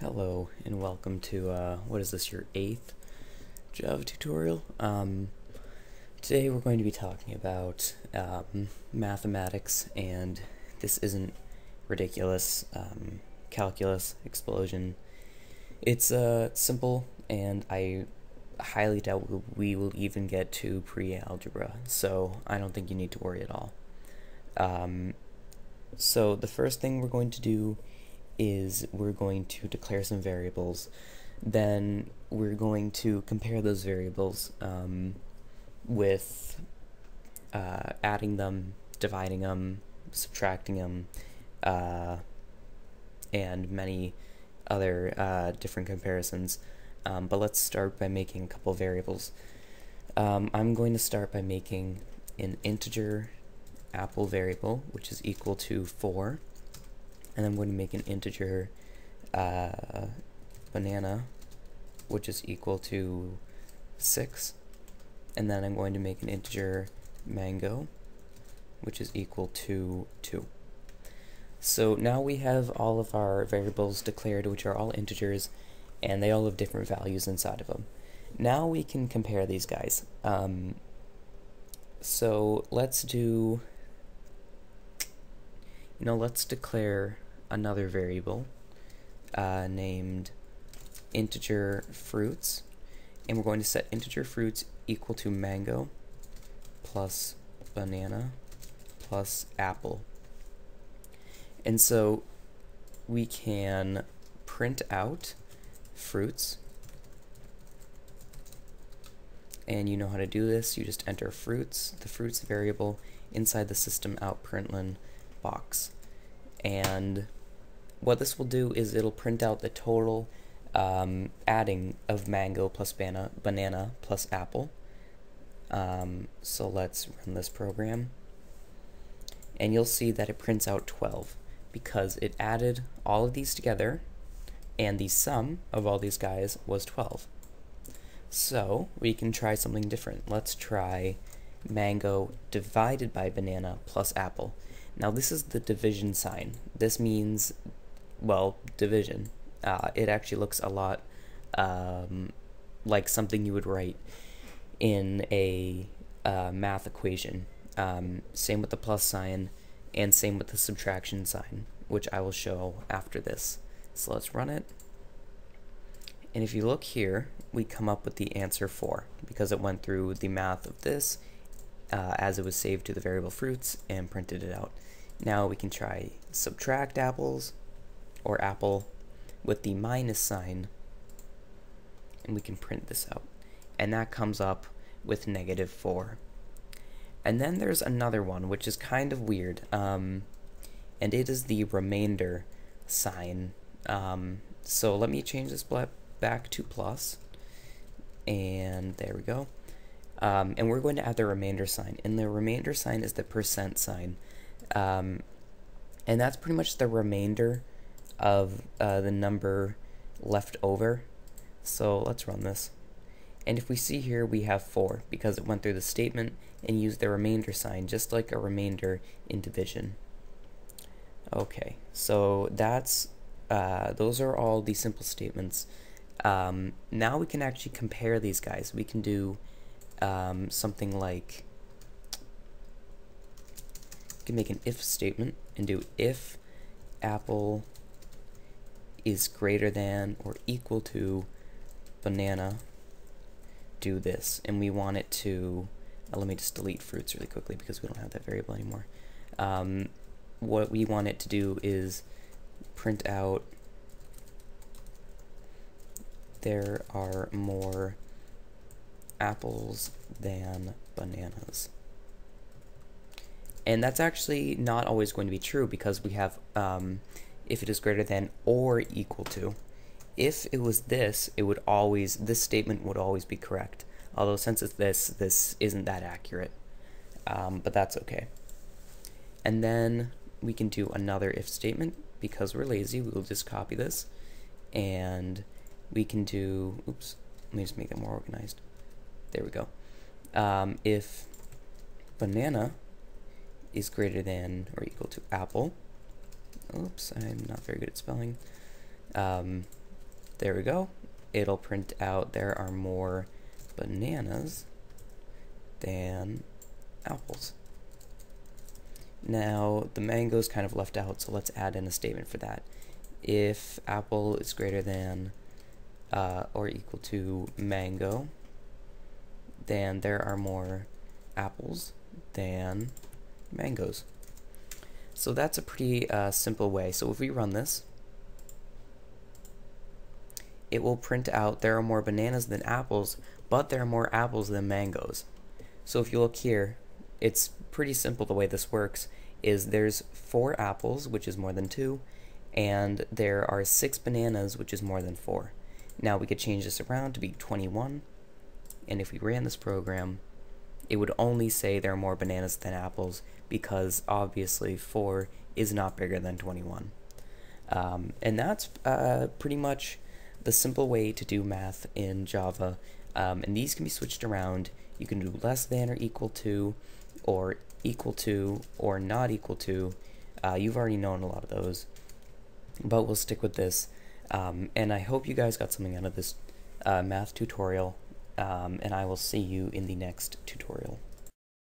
Hello and welcome to uh, what is this your eighth Java tutorial? Um, today we're going to be talking about um, mathematics and this isn't ridiculous um, calculus explosion. It's uh, simple and I highly doubt we will even get to pre-algebra so I don't think you need to worry at all. Um, so the first thing we're going to do is we're going to declare some variables. Then we're going to compare those variables um, with uh, adding them, dividing them, subtracting them, uh, and many other uh, different comparisons. Um, but let's start by making a couple variables. Um, I'm going to start by making an integer apple variable, which is equal to 4 and I'm going to make an integer uh, banana, which is equal to 6, and then I'm going to make an integer mango, which is equal to 2. So now we have all of our variables declared, which are all integers, and they all have different values inside of them. Now we can compare these guys. Um, so let's do, you know, let's declare another variable uh, named integer fruits. And we're going to set integer fruits equal to mango plus banana plus apple. And so we can print out fruits. And you know how to do this. You just enter fruits the fruits variable inside the system out println box. And what this will do is it'll print out the total um, adding of mango plus banana, banana plus apple. Um, so let's run this program. And you'll see that it prints out 12 because it added all of these together and the sum of all these guys was 12. So we can try something different. Let's try mango divided by banana plus apple. Now this is the division sign. This means well, division. Uh, it actually looks a lot um, like something you would write in a uh, math equation. Um, same with the plus sign, and same with the subtraction sign, which I will show after this. So let's run it. And if you look here, we come up with the answer 4, because it went through the math of this uh, as it was saved to the variable fruits and printed it out. Now we can try subtract apples, or apple with the minus sign and we can print this out. And that comes up with negative 4 and then there's another one which is kind of weird um, and it is the remainder sign. Um, so let me change this back to plus. And there we go. Um, and we're going to add the remainder sign. And the remainder sign is the percent sign. Um, and that's pretty much the remainder of uh, the number left over. So let's run this. And if we see here, we have 4 because it went through the statement and used the remainder sign, just like a remainder in division. Okay, so that's uh, those are all the simple statements. Um, now we can actually compare these guys. We can do um, something like we can make an if statement and do if apple is greater than or equal to banana, do this. And we want it to, uh, let me just delete fruits really quickly because we don't have that variable anymore. Um, what we want it to do is print out there are more apples than bananas. And that's actually not always going to be true because we have um, if it is greater than or equal to. If it was this, it would always, this statement would always be correct. Although since it's this, this isn't that accurate. Um, but that's okay. And then we can do another if statement. Because we're lazy, we'll just copy this. And we can do, oops, let me just make it more organized. There we go. Um, if banana is greater than or equal to apple, oops, I'm not very good at spelling. Um, There we go. It'll print out there are more bananas than apples. Now, the mango is kind of left out, so let's add in a statement for that. If apple is greater than uh, or equal to mango, then there are more apples than mangoes. So that's a pretty uh, simple way. So if we run this, it will print out there are more bananas than apples, but there are more apples than mangoes. So if you look here, it's pretty simple the way this works is there's four apples, which is more than two, and there are six bananas, which is more than four. Now we could change this around to be 21, and if we ran this program, it would only say there are more bananas than apples because obviously 4 is not bigger than 21. Um, and that's uh, pretty much the simple way to do math in Java. Um, and these can be switched around. You can do less than or equal to, or equal to, or not equal to. Uh, you've already known a lot of those, but we'll stick with this. Um, and I hope you guys got something out of this uh, math tutorial, um, and I will see you in the next tutorial.